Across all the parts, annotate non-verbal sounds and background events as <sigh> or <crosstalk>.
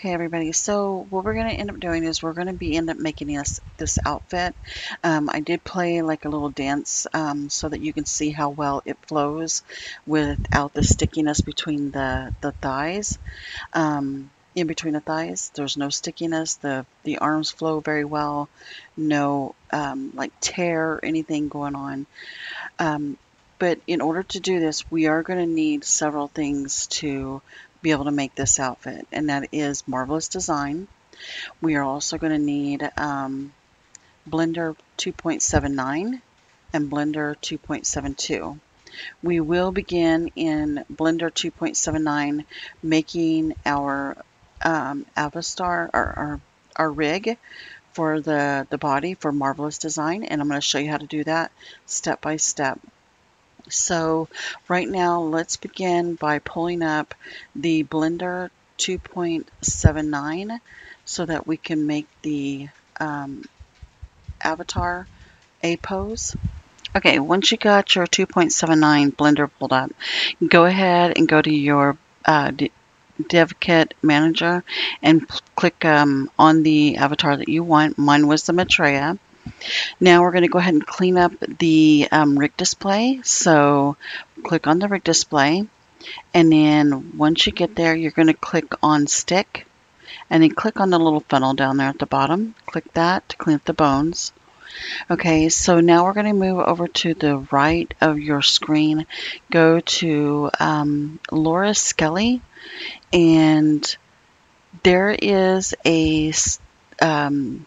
Okay, everybody. So what we're going to end up doing is we're going to be end up making this this outfit. Um, I did play like a little dance um, so that you can see how well it flows without the stickiness between the the thighs. Um, in between the thighs, there's no stickiness. The the arms flow very well. No um, like tear or anything going on. Um, but in order to do this, we are going to need several things to be able to make this outfit, and that is Marvelous Design. We are also going to need um, Blender 2.79 and Blender 2.72. We will begin in Blender 2.79 making our um, Avastar, our, our, our rig for the, the body for Marvelous Design, and I'm going to show you how to do that step by step. So right now, let's begin by pulling up the Blender 2.79 so that we can make the um, avatar A pose. Okay, once you got your 2.79 Blender pulled up, go ahead and go to your uh, DevKit Manager and click um, on the avatar that you want. Mine was the Maitreya. Now we're going to go ahead and clean up the um, rig display. So click on the rig display and then once you get there you're going to click on stick and then click on the little funnel down there at the bottom. Click that to clean up the bones. Okay, so now we're going to move over to the right of your screen. Go to um, Laura Skelly and there is a um,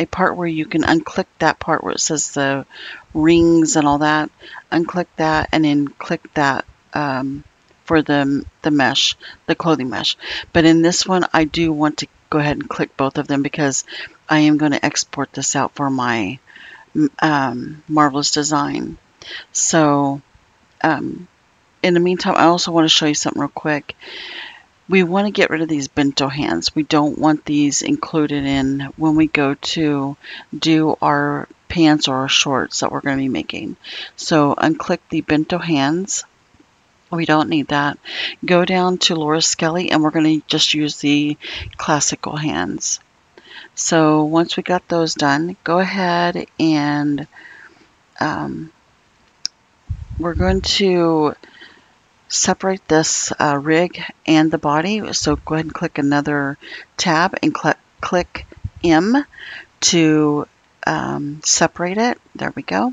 a part where you can unclick that part where it says the rings and all that. Unclick that and then click that um, for the, the mesh, the clothing mesh. But in this one, I do want to go ahead and click both of them because I am going to export this out for my um, Marvelous Design. So um, in the meantime, I also want to show you something real quick we want to get rid of these bento hands. We don't want these included in when we go to do our pants or our shorts that we're going to be making. So unclick the bento hands. We don't need that. Go down to Laura Skelly and we're going to just use the classical hands. So once we got those done, go ahead and um, we're going to separate this uh, rig and the body. So go ahead and click another tab and cl click M to um, separate it. There we go.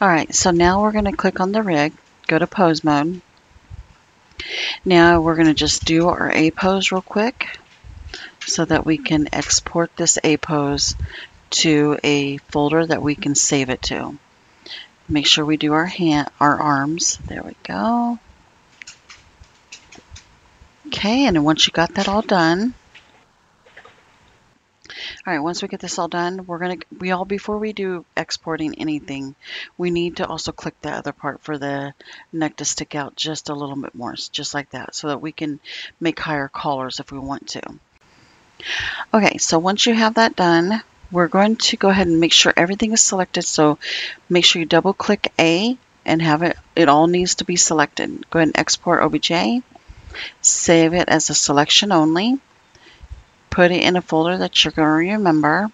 All right, so now we're going to click on the rig, go to pose mode. Now we're going to just do our A pose real quick so that we can export this A pose to a folder that we can save it to. Make sure we do our hand, our arms. There we go. Okay, and once you got that all done, all right, once we get this all done, we're going to, we all, before we do exporting anything, we need to also click the other part for the neck to stick out just a little bit more, just like that, so that we can make higher collars if we want to. Okay, so once you have that done, we're going to go ahead and make sure everything is selected. So make sure you double click A and have it, it all needs to be selected. Go ahead and export OBJ save it as a selection only, put it in a folder that you're going to remember.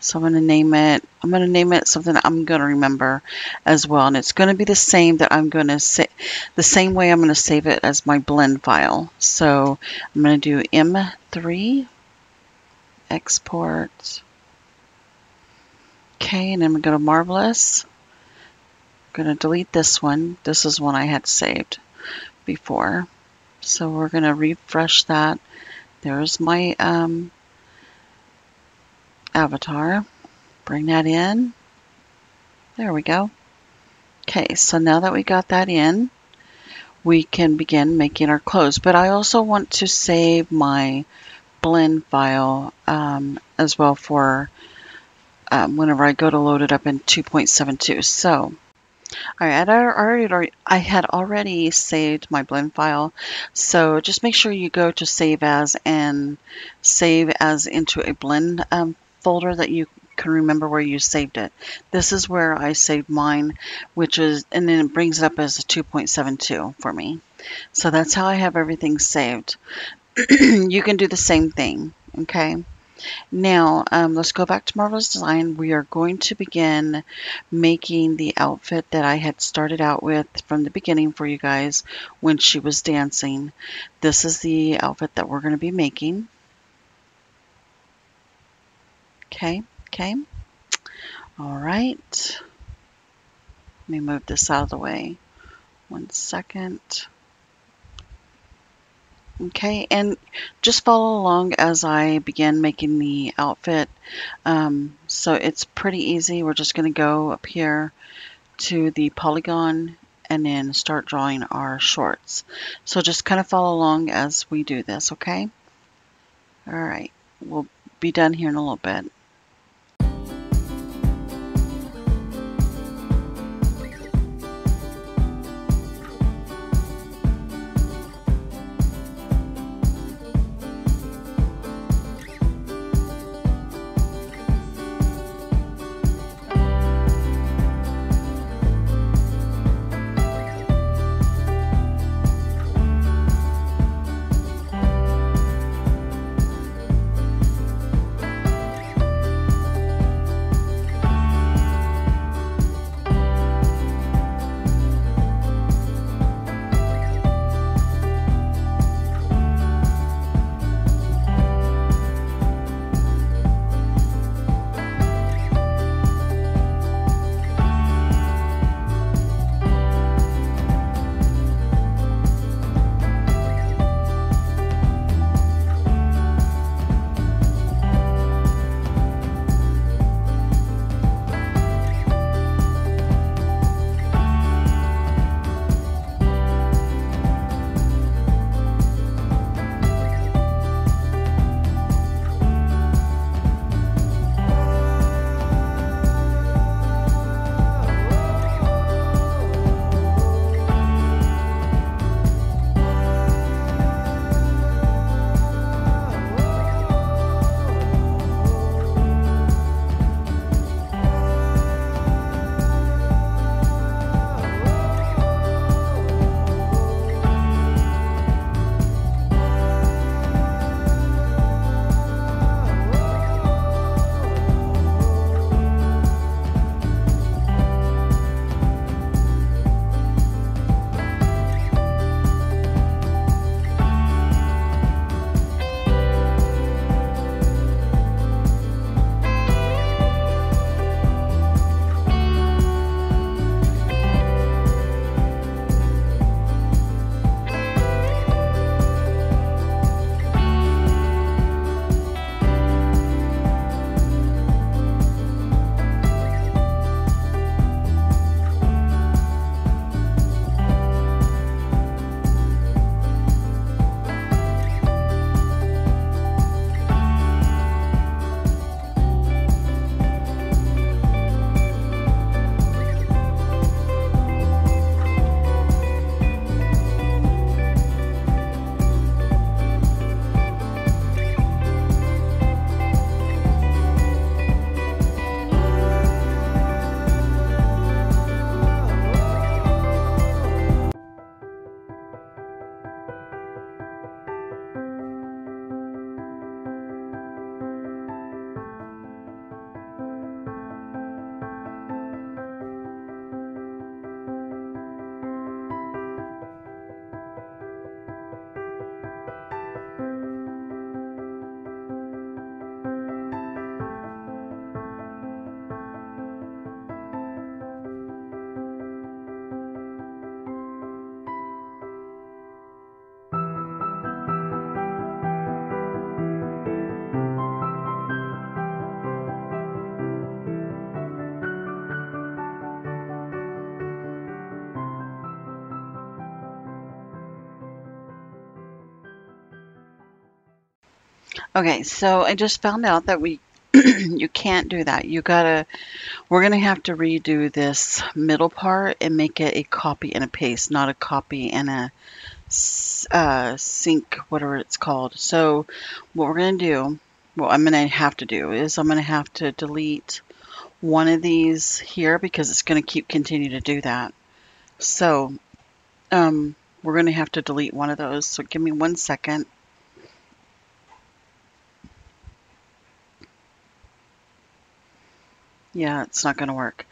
So I'm going to name it, I'm going to name it something that I'm going to remember as well. And it's going to be the same that I'm going to say, the same way I'm going to save it as my blend file. So I'm going to do M3, export. Okay, and then to go to Marvelous. I'm going to delete this one. This is one I had saved before. So we're going to refresh that. There's my um, avatar. Bring that in. There we go. Okay, so now that we got that in, we can begin making our clothes. But I also want to save my blend file um, as well for um, whenever I go to load it up in 2.72. So all right, I already, I had already saved my blend file, so just make sure you go to Save As and save as into a blend um, folder that you can remember where you saved it. This is where I saved mine, which is, and then it brings it up as a 2.72 for me. So that's how I have everything saved. <clears throat> you can do the same thing, okay? Now, um, let's go back to Marvelous Design. We are going to begin making the outfit that I had started out with from the beginning for you guys when she was dancing. This is the outfit that we're going to be making. Okay, okay. All right. Let me move this out of the way. One second. Okay, and just follow along as I begin making the outfit. Um, so it's pretty easy. We're just going to go up here to the polygon and then start drawing our shorts. So just kind of follow along as we do this, okay? All right, we'll be done here in a little bit. Okay, so I just found out that we <clears throat> you can't do that. You gotta, we're gonna have to redo this middle part and make it a copy and a paste, not a copy and a uh, sync, whatever it's called. So what we're gonna do, what I'm gonna have to do is I'm gonna have to delete one of these here because it's gonna keep continue to do that. So um, we're gonna have to delete one of those. So give me one second. Yeah, it's not going to work.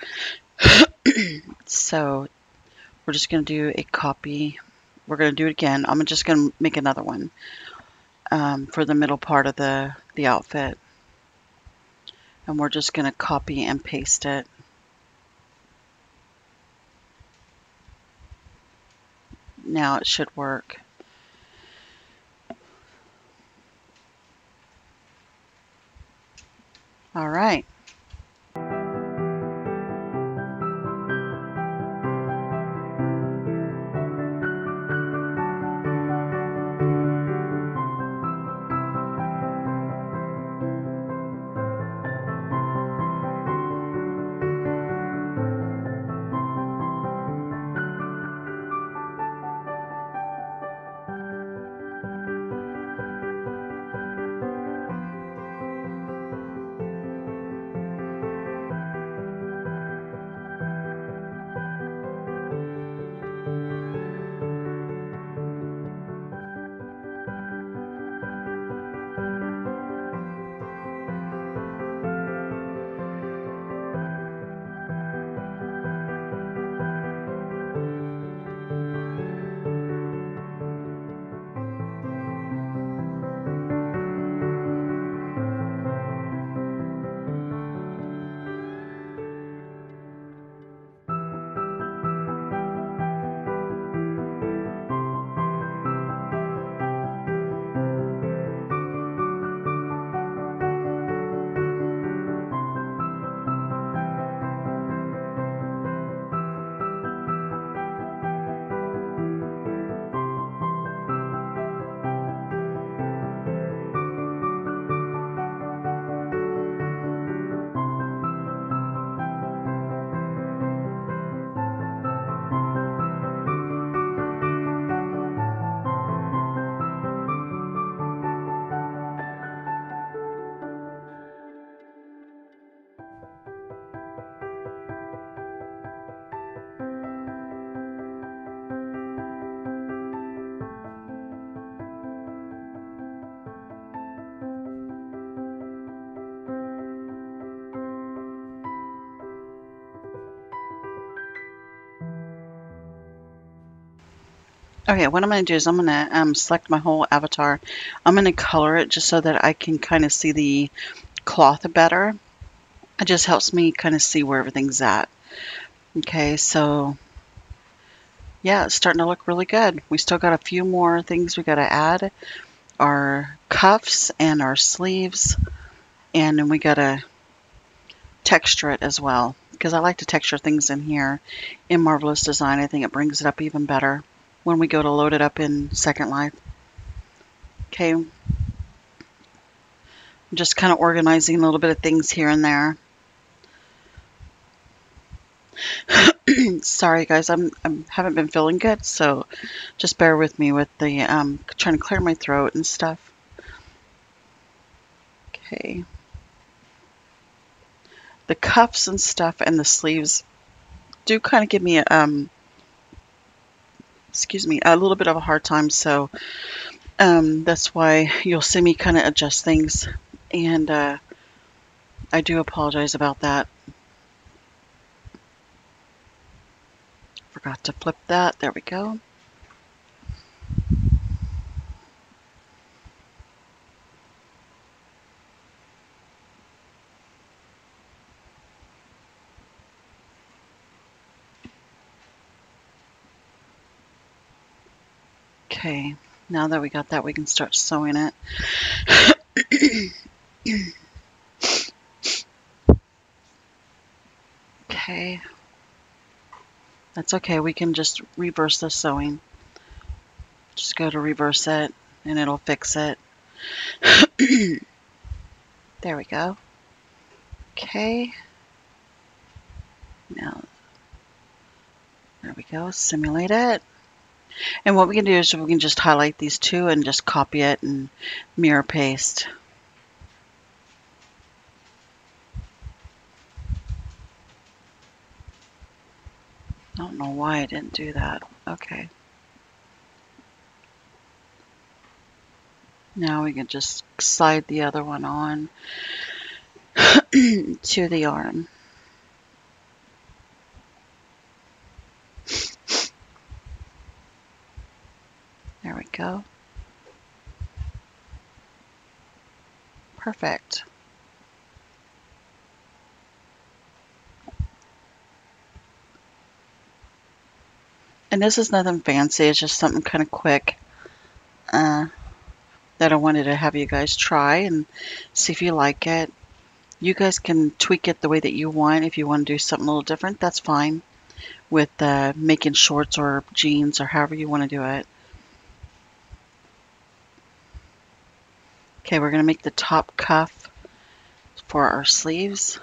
<clears throat> so we're just going to do a copy. We're going to do it again. I'm just going to make another one um, for the middle part of the, the outfit. And we're just going to copy and paste it. Now it should work. All right. Okay, what I'm going to do is I'm going to um, select my whole avatar. I'm going to color it just so that I can kind of see the cloth better. It just helps me kind of see where everything's at. Okay, so yeah, it's starting to look really good. We still got a few more things we got to add. Our cuffs and our sleeves. And then we got to texture it as well. Because I like to texture things in here in Marvelous Design. I think it brings it up even better when we go to load it up in Second Life. Okay, I'm just kind of organizing a little bit of things here and there. <coughs> Sorry guys, I'm I haven't been feeling good, so just bear with me with the um, trying to clear my throat and stuff. Okay. The cuffs and stuff and the sleeves do kind of give me um, excuse me, a little bit of a hard time. So um, that's why you'll see me kind of adjust things. And uh, I do apologize about that. Forgot to flip that. There we go. Okay, now that we got that, we can start sewing it. okay. That's okay, we can just reverse the sewing. Just go to reverse it, and it'll fix it. <coughs> there we go. Okay. Now, there we go, simulate it. And what we can do is we can just highlight these two and just copy it and mirror paste. I don't know why I didn't do that. Okay. Now we can just slide the other one on <clears throat> to the arm. We go. Perfect. And this is nothing fancy, it's just something kind of quick uh, that I wanted to have you guys try and see if you like it. You guys can tweak it the way that you want. If you want to do something a little different, that's fine with uh, making shorts or jeans or however you want to do it. Okay, we're going to make the top cuff for our sleeves.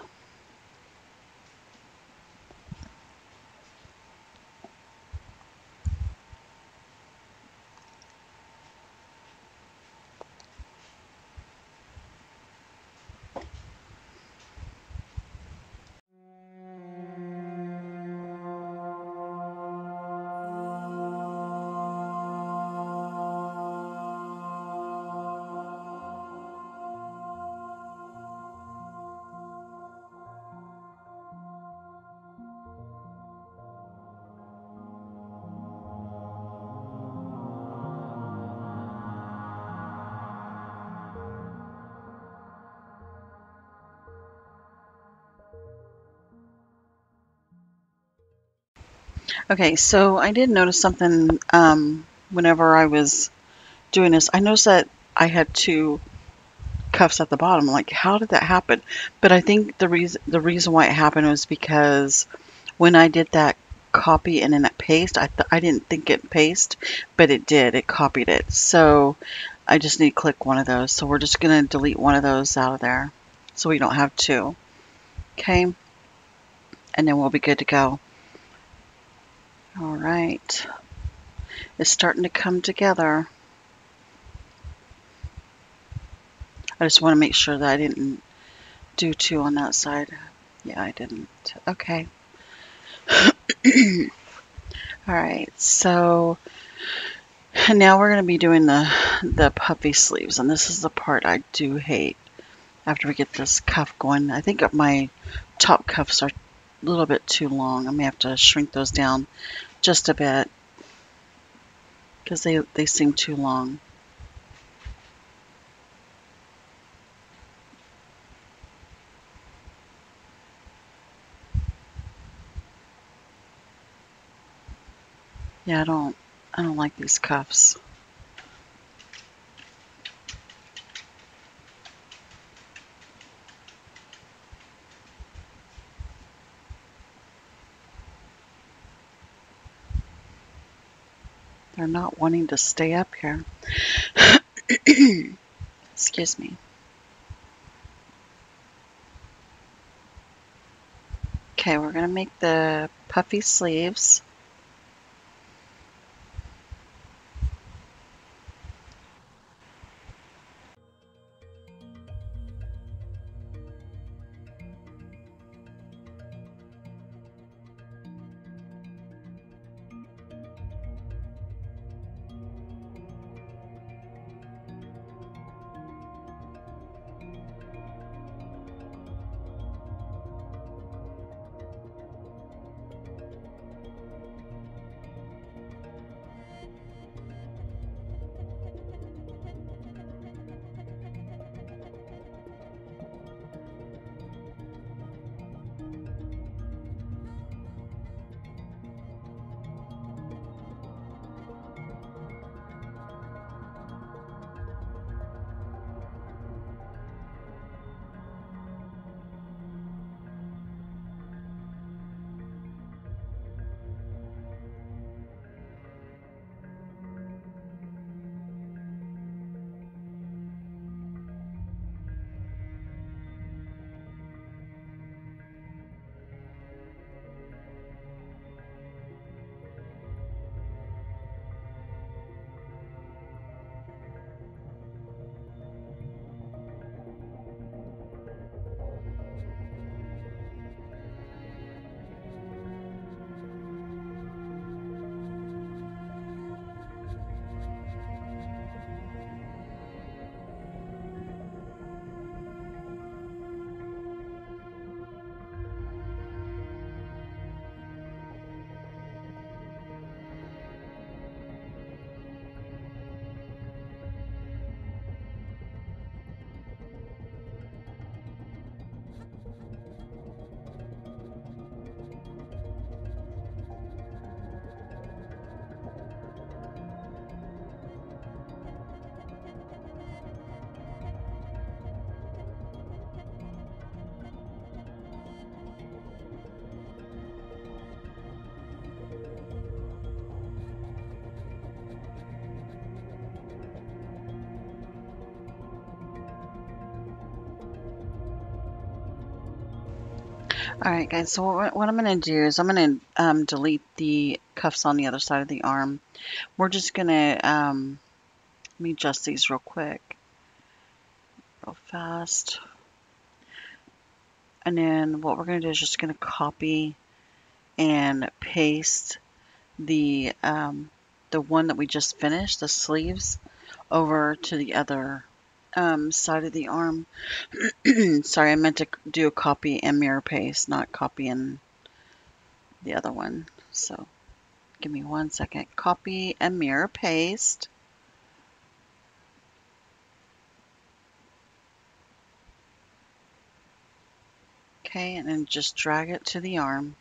Okay, so I did notice something um, whenever I was doing this. I noticed that I had two cuffs at the bottom. Like, how did that happen? But I think the reason the reason why it happened was because when I did that copy and then paste, I I didn't think it paste, but it did. It copied it. So I just need to click one of those. So we're just going to delete one of those out of there, so we don't have two. Okay, and then we'll be good to go. All right. It's starting to come together. I just want to make sure that I didn't do two on that side. Yeah, I didn't. Okay. <clears throat> All right, so now we're going to be doing the, the puffy sleeves, and this is the part I do hate after we get this cuff going. I think my top cuffs are a little bit too long. I may have to shrink those down just a bit because they, they seem too long. Yeah, I don't I don't like these cuffs. They're not wanting to stay up here. <clears throat> Excuse me. Okay, we're going to make the puffy sleeves. Alright guys, so what, what I'm going to do is I'm going to um, delete the cuffs on the other side of the arm. We're just going to, um, let me adjust these real quick, real fast. And then what we're going to do is just going to copy and paste the um, the one that we just finished, the sleeves, over to the other um, side of the arm. <clears throat> Sorry, I meant to do a copy and mirror paste, not copy and the other one. So give me one second. Copy and mirror paste. Okay, and then just drag it to the arm.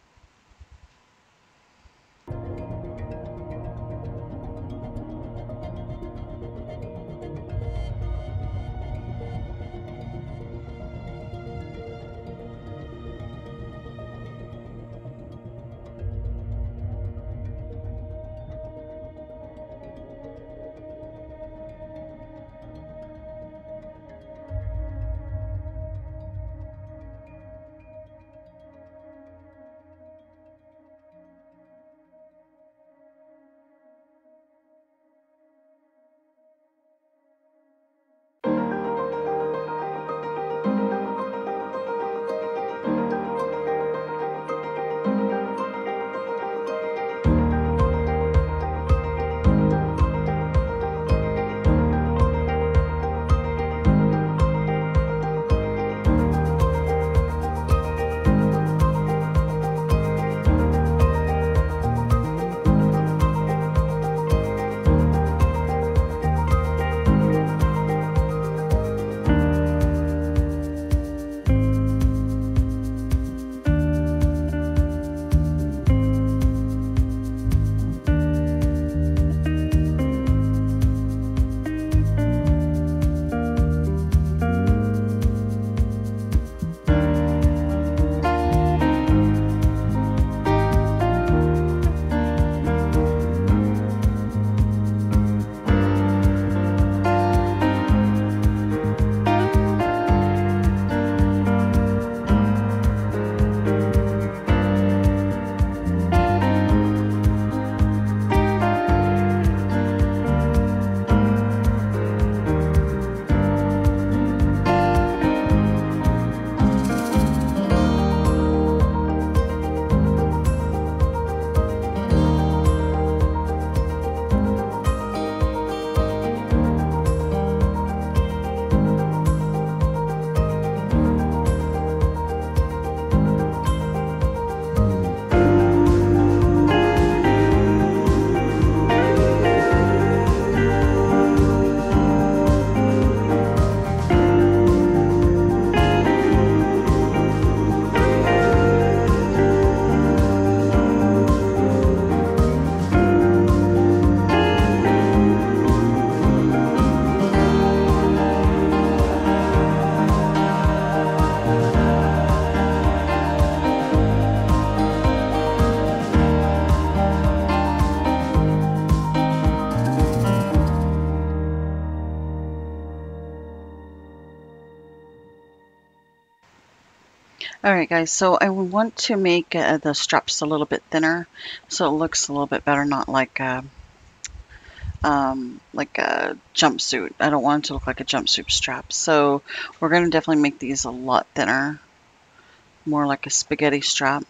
Alright guys, so I want to make uh, the straps a little bit thinner so it looks a little bit better, not like a, um, like a jumpsuit. I don't want it to look like a jumpsuit strap. So we're going to definitely make these a lot thinner, more like a spaghetti strap.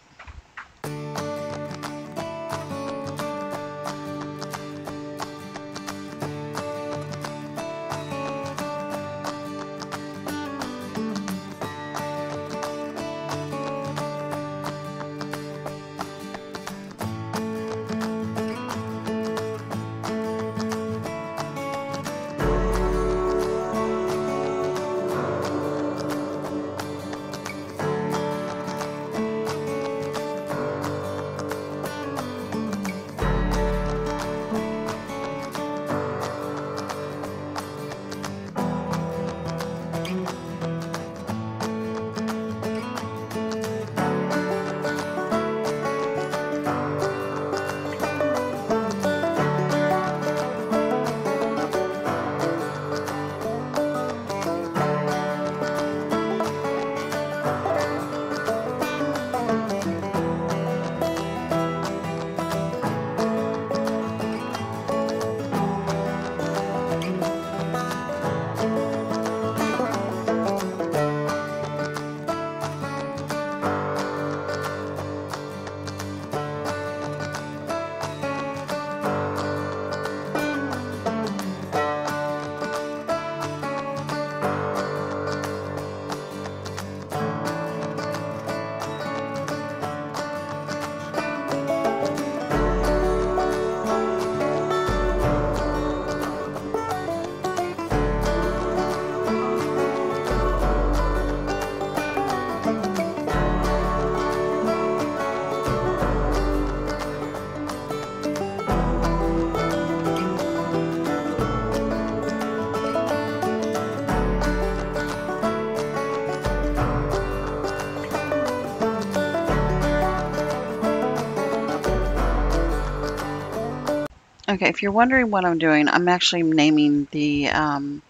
Okay, if you're wondering what I'm doing, I'm actually naming the um,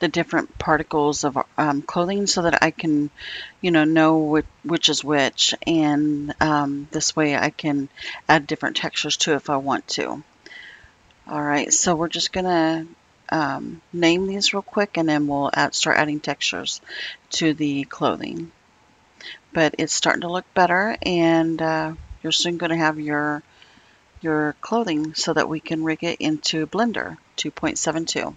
the different particles of um, clothing so that I can, you know, know which, which is which, and um, this way I can add different textures to if I want to. All right, so we're just gonna um, name these real quick, and then we'll add, start adding textures to the clothing. But it's starting to look better, and uh, you're soon going to have your your clothing so that we can rig it into Blender 2.72.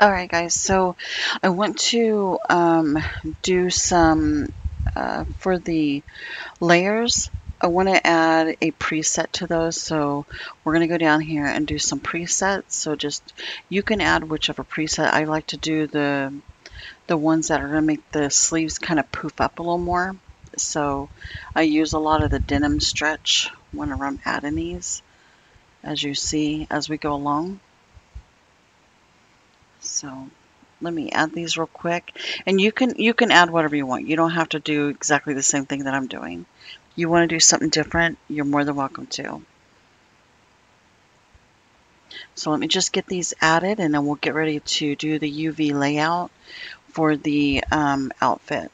All right, guys, so I want to um, do some, uh, for the layers, I want to add a preset to those. So we're going to go down here and do some presets. So just, you can add whichever preset. I like to do the, the ones that are going to make the sleeves kind of poof up a little more. So I use a lot of the denim stretch when I'm adding these, as you see as we go along. So let me add these real quick. And you can you can add whatever you want. You don't have to do exactly the same thing that I'm doing. You want to do something different, you're more than welcome to. So let me just get these added and then we'll get ready to do the UV layout for the um, outfit.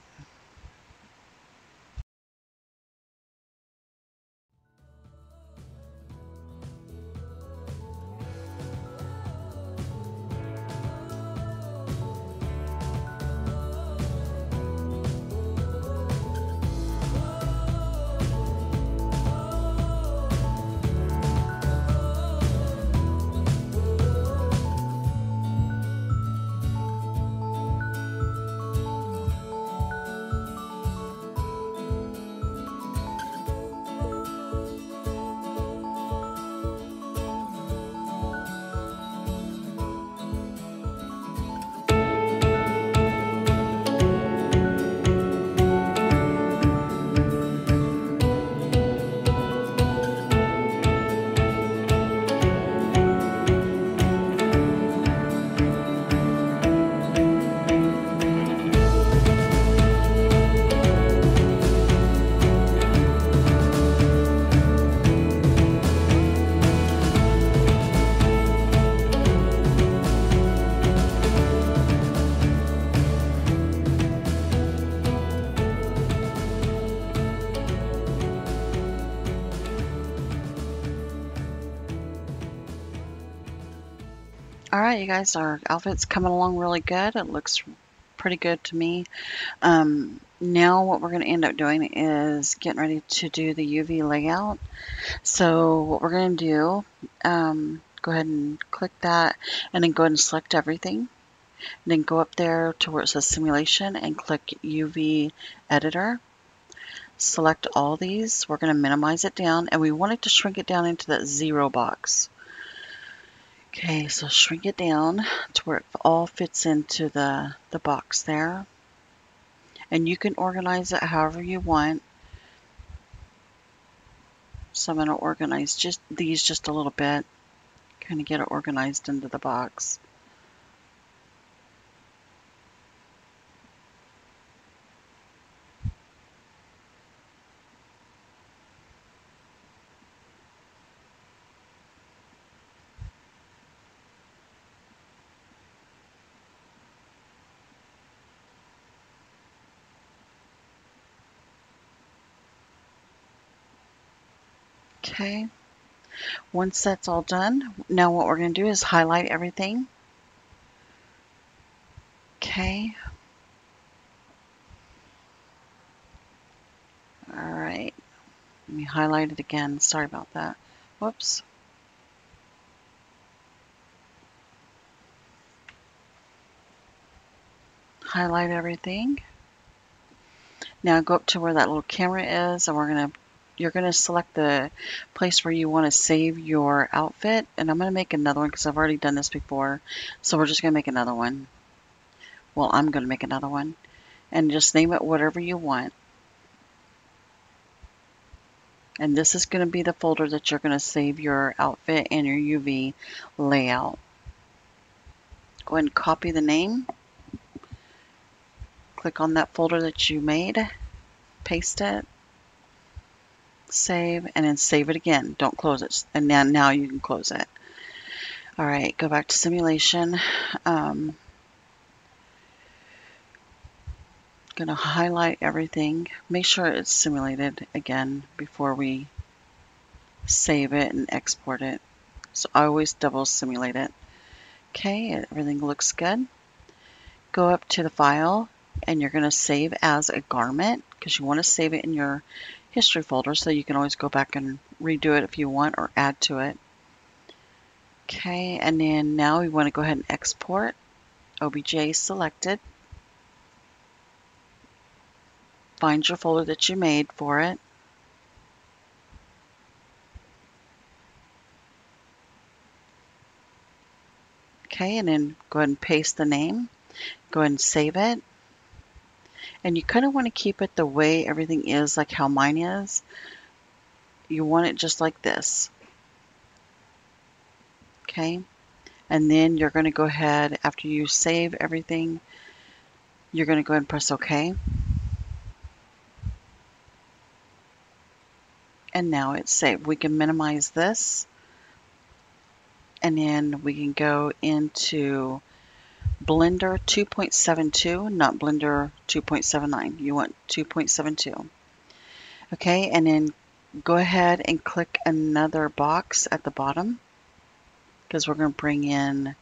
Right, you guys, our outfit's coming along really good. It looks pretty good to me. Um, now what we're going to end up doing is getting ready to do the UV layout. So what we're going to do, um, go ahead and click that and then go ahead and select everything. And then go up there to where it says simulation and click UV editor. Select all these. We're going to minimize it down and we want it to shrink it down into that zero box. Okay, so shrink it down to where it all fits into the, the box there. And you can organize it however you want. So I'm going to organize just these just a little bit, kind of get it organized into the box. Okay. Once that's all done, now what we're going to do is highlight everything. Okay. All right. Let me highlight it again. Sorry about that. Whoops. Highlight everything. Now go up to where that little camera is and we're going to you're going to select the place where you want to save your outfit. And I'm going to make another one because I've already done this before. So we're just going to make another one. Well, I'm going to make another one. And just name it whatever you want. And this is going to be the folder that you're going to save your outfit and your UV layout. Go ahead and copy the name. Click on that folder that you made. Paste it save, and then save it again. Don't close it. And then now you can close it. All right, go back to simulation. Um, going to highlight everything. Make sure it's simulated again before we save it and export it. So I always double simulate it. Okay, everything looks good. Go up to the file and you're going to save as a garment because you want to save it in your history folder so you can always go back and redo it if you want or add to it. Okay, and then now we want to go ahead and export. OBJ selected. Find your folder that you made for it. Okay, and then go ahead and paste the name. Go ahead and save it. And you kind of want to keep it the way everything is, like how mine is. You want it just like this. Okay. And then you're going to go ahead, after you save everything, you're going to go ahead and press OK. And now it's saved. We can minimize this. And then we can go into Blender 2.72, not Blender 2.79. You want 2.72. Okay, and then go ahead and click another box at the bottom because we're going to bring in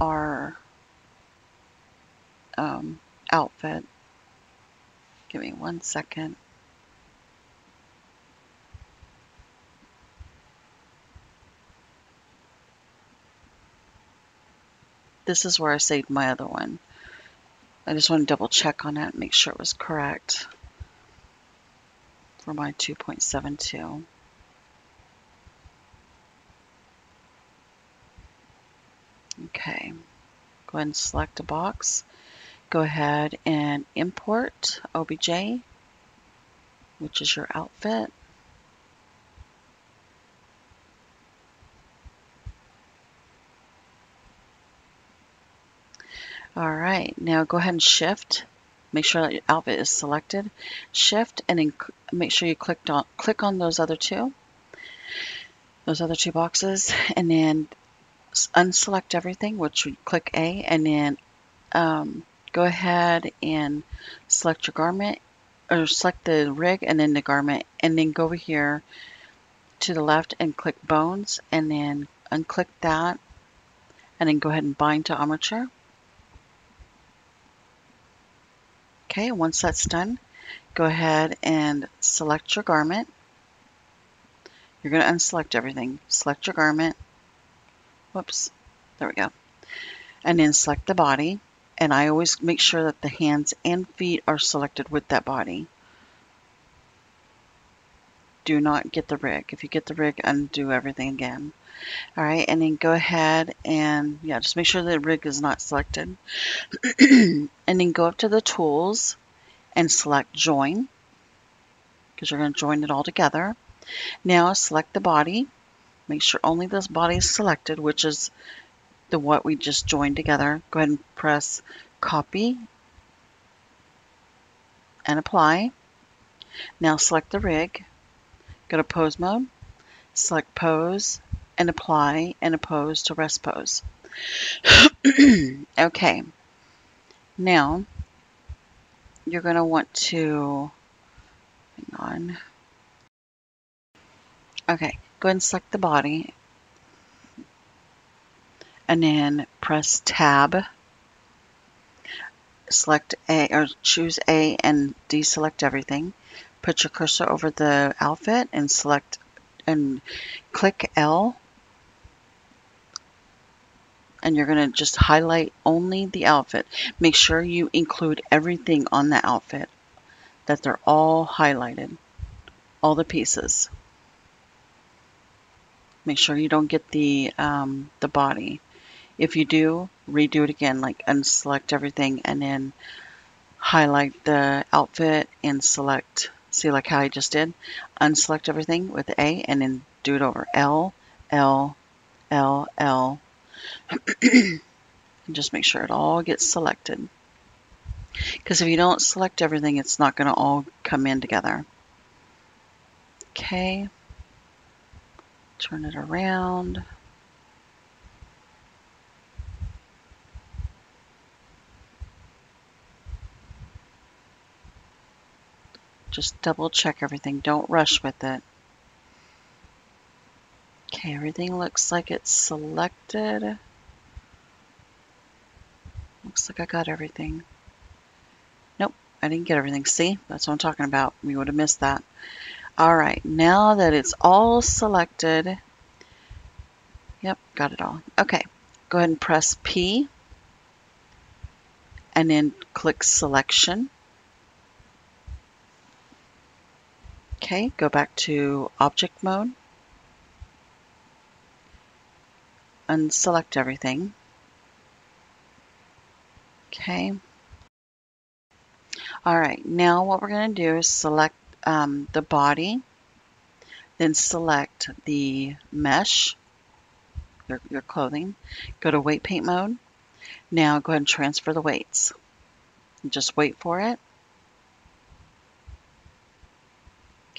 our um, outfit. Give me one second. This is where I saved my other one. I just want to double check on it, make sure it was correct for my 2.72. Okay, go ahead and select a box. Go ahead and import OBJ, which is your outfit. All right, now go ahead and shift. Make sure that your outfit is selected. Shift and then make sure you clicked on click on those other two, those other two boxes, and then unselect everything, which would click A, and then um, go ahead and select your garment or select the rig and then the garment, and then go over here to the left and click bones, and then unclick that and then go ahead and bind to armature. Okay, once that's done, go ahead and select your garment. You're going to unselect everything. Select your garment. Whoops. There we go. And then select the body. And I always make sure that the hands and feet are selected with that body. Do not get the rig. If you get the rig, undo everything again. All right, and then go ahead and, yeah, just make sure the rig is not selected. <clears throat> and then go up to the tools and select join because you're going to join it all together. Now select the body. Make sure only this body is selected, which is the what we just joined together. Go ahead and press copy and apply. Now select the rig. Go to pose mode. Select pose and apply and oppose to rest pose. <clears throat> okay. Now you're going to want to hang on. Okay, go ahead and select the body and then press tab. Select A or choose A and deselect everything. Put your cursor over the outfit and select and click L and you're going to just highlight only the outfit. Make sure you include everything on the outfit, that they're all highlighted, all the pieces. Make sure you don't get the, um, the body. If you do, redo it again, like unselect everything and then highlight the outfit and select, see like how I just did, unselect everything with A and then do it over L, L, L, L, and <clears throat> just make sure it all gets selected. Because if you don't select everything, it's not going to all come in together. Okay turn it around. Just double check everything. Don't rush with it. Okay, everything looks like it's selected. Looks like I got everything. Nope, I didn't get everything. See, that's what I'm talking about. We would have missed that. All right, now that it's all selected, yep, got it all. Okay, go ahead and press P and then click selection. Okay, go back to object mode. Unselect everything. Okay. All right, now what we're going to do is select um, the body, then select the mesh, your, your clothing, go to weight paint mode. Now go ahead and transfer the weights. Just wait for it.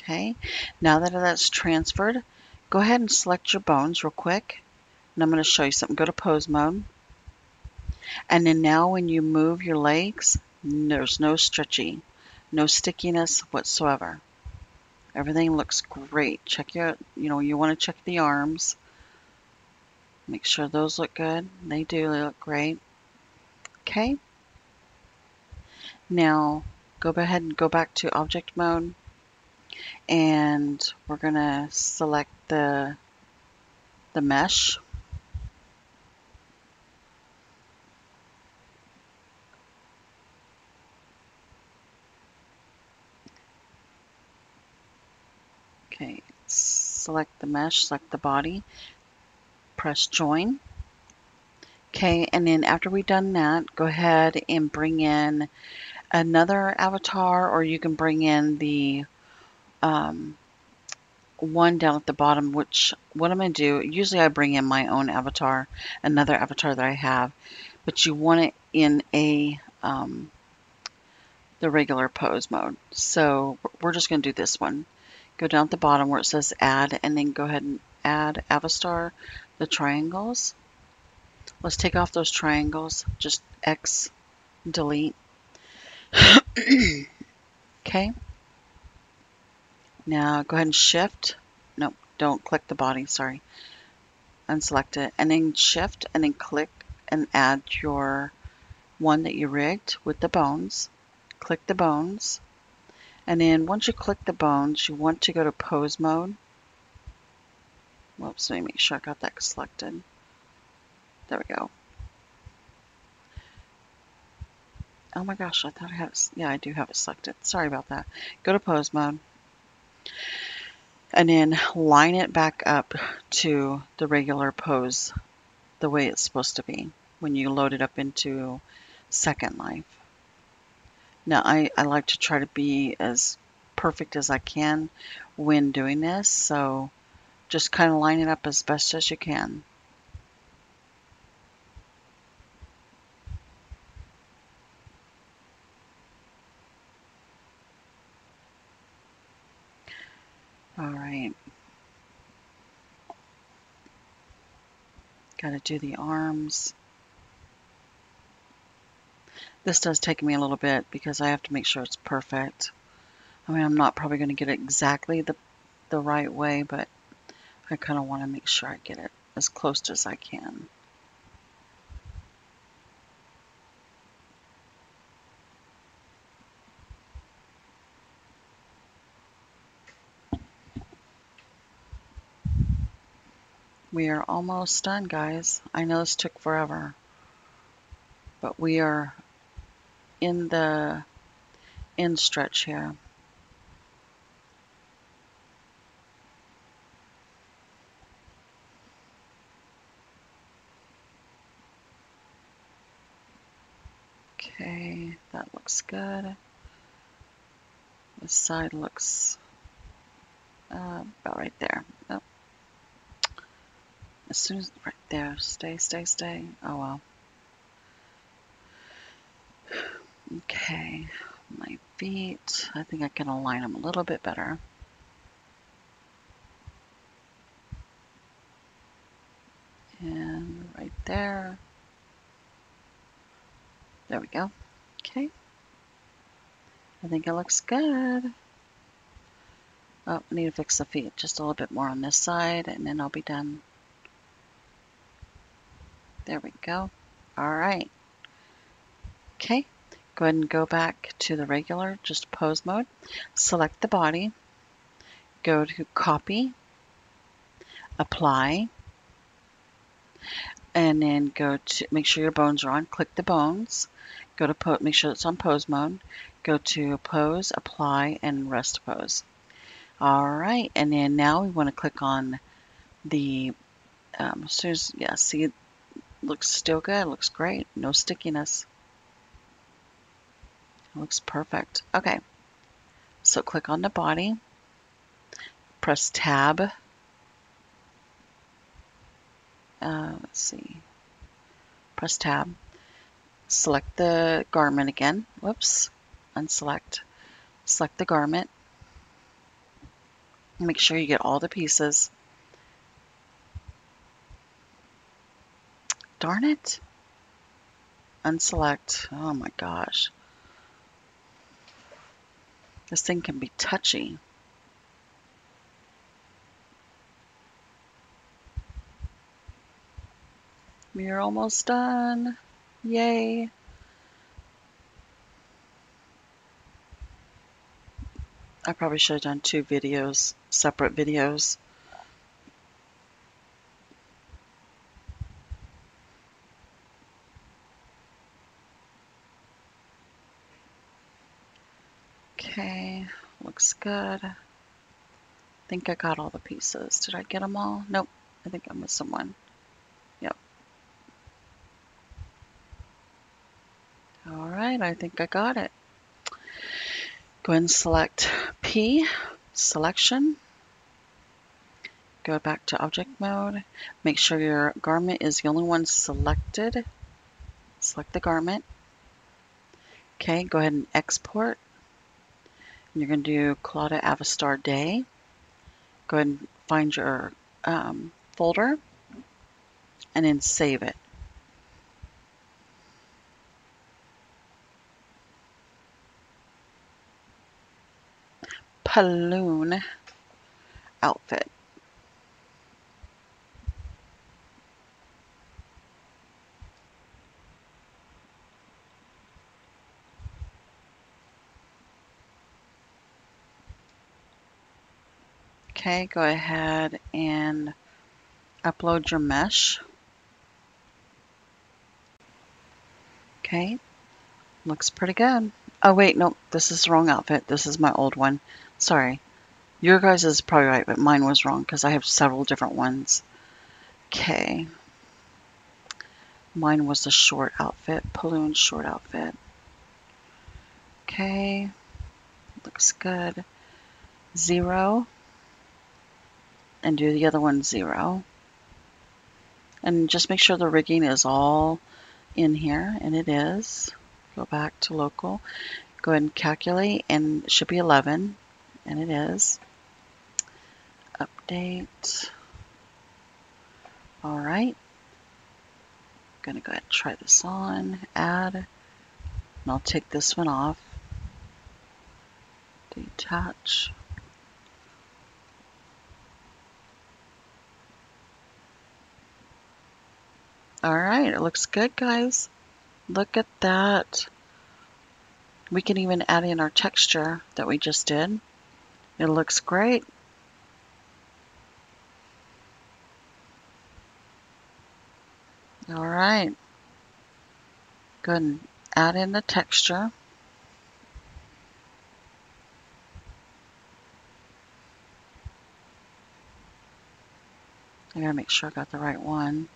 Okay, now that that's transferred, go ahead and select your bones real quick. And I'm going to show you something. Go to pose mode. And then now when you move your legs, there's no stretchy no stickiness whatsoever. Everything looks great. Check your, you know, you want to check the arms. Make sure those look good. They do, they look great. Okay. Now, go ahead and go back to object mode. And we're going to select the, the mesh. Okay, select the mesh, select the body, press join. Okay, and then after we've done that, go ahead and bring in another avatar or you can bring in the um, one down at the bottom, which what I'm going to do, usually I bring in my own avatar, another avatar that I have, but you want it in a um, the regular pose mode. So we're just going to do this one go down at the bottom where it says add and then go ahead and add Avastar the triangles. Let's take off those triangles, just X, delete. <coughs> okay. Now go ahead and shift. Nope, don't click the body, sorry. unselect it, and then shift and then click and add your one that you rigged with the bones. Click the bones. And then once you click the bones, you want to go to pose mode. Whoops, let me make sure I got that selected. There we go. Oh my gosh, I thought I had, yeah, I do have it selected. Sorry about that. Go to pose mode. And then line it back up to the regular pose the way it's supposed to be when you load it up into Second Life. Now, I, I like to try to be as perfect as I can when doing this, so just kind of line it up as best as you can. All right. Got to do the arms. This does take me a little bit because I have to make sure it's perfect. I mean, I'm not probably going to get it exactly the, the right way, but I kind of want to make sure I get it as close as I can. We are almost done, guys. I know this took forever, but we are in the end stretch here. Okay, that looks good. This side looks uh, about right there. Oh. As soon as right there, stay, stay, stay. Oh well. Okay, my feet. I think I can align them a little bit better. And right there. There we go. Okay. I think it looks good. Oh, I need to fix the feet just a little bit more on this side and then I'll be done. There we go. All right. Okay. Go ahead and go back to the regular, just pose mode. Select the body. Go to copy. Apply. And then go to, make sure your bones are on. Click the bones. Go to pose, make sure it's on pose mode. Go to pose, apply, and rest pose. All right, and then now we want to click on the, um, as soon as, yeah, see, looks still good, looks great, no stickiness. Looks perfect. Okay, so click on the body, press tab. Uh, let's see, press tab select the garment again. Whoops, unselect. Select the garment. Make sure you get all the pieces. Darn it. Unselect. Oh my gosh. This thing can be touchy. We're almost done. Yay. I probably should have done two videos, separate videos. Okay, good. I think I got all the pieces. Did I get them all? Nope, I think I'm missing one. Yep. All right, I think I got it. Go ahead and select P, selection. Go back to object mode. Make sure your garment is the only one selected. Select the garment. Okay, go ahead and export. You're going to do Collada Avastar DAE. Go ahead and find your um, folder and then save it. Paloon outfit. Okay, go ahead and upload your mesh. Okay, looks pretty good. Oh wait, no, this is the wrong outfit. This is my old one. Sorry. Your guys is probably right, but mine was wrong because I have several different ones. Okay. Mine was the short outfit, balloon short outfit. Okay, looks good. Zero. And do the other one zero. And just make sure the rigging is all in here, and it is. Go back to local. Go ahead and calculate, and it should be 11, and it is. Update. All right. I'm Gonna go ahead and try this on, add, and I'll take this one off. Detach. All right, it looks good, guys. Look at that. We can even add in our texture that we just did. It looks great. All right. Go ahead and add in the texture. I gotta make sure I got the right one.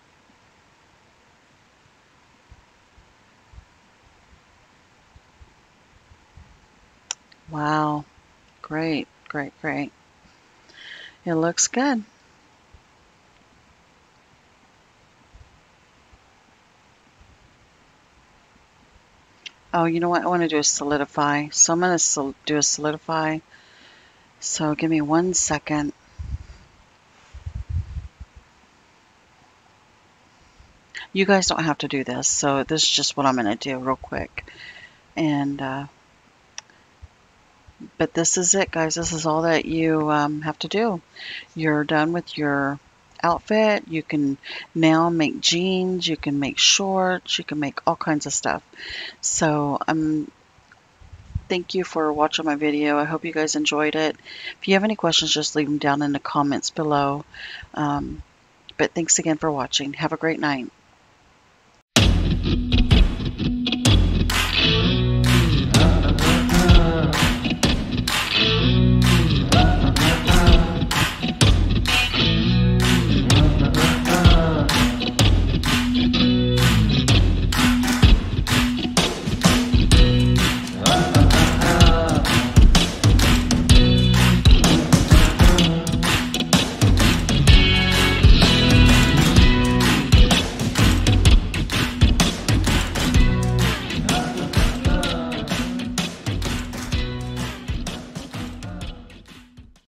Wow. Great, great, great. It looks good. Oh, you know what? I want to do is solidify. So I'm going to do a solidify. So give me one second. You guys don't have to do this. So this is just what I'm going to do real quick. And, uh, but this is it, guys. This is all that you um, have to do. You're done with your outfit. You can now make jeans, you can make shorts, you can make all kinds of stuff. So um, thank you for watching my video. I hope you guys enjoyed it. If you have any questions, just leave them down in the comments below. Um, but thanks again for watching. Have a great night.